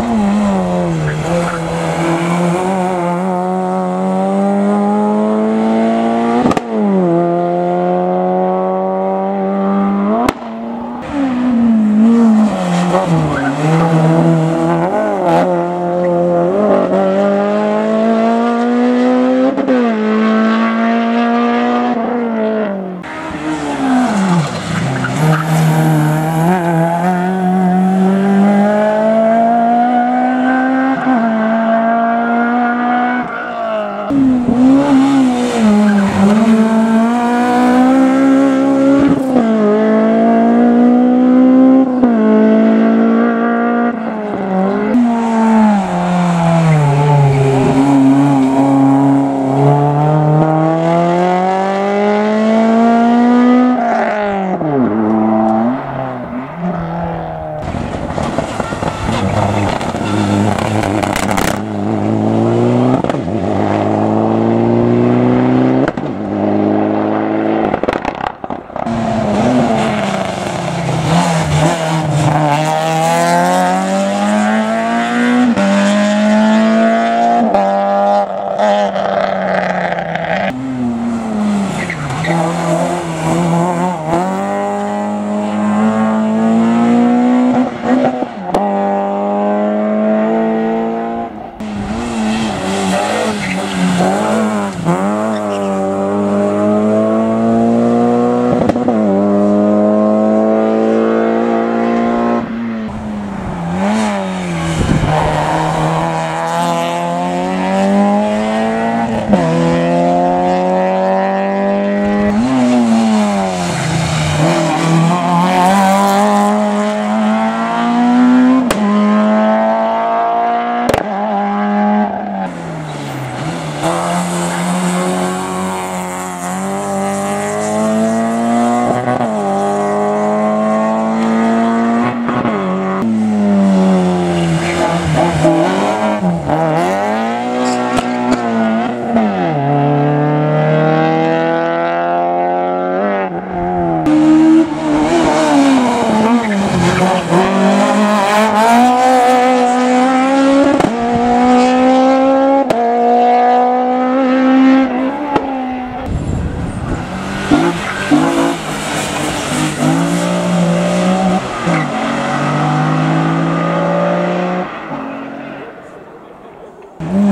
Oh. Mm.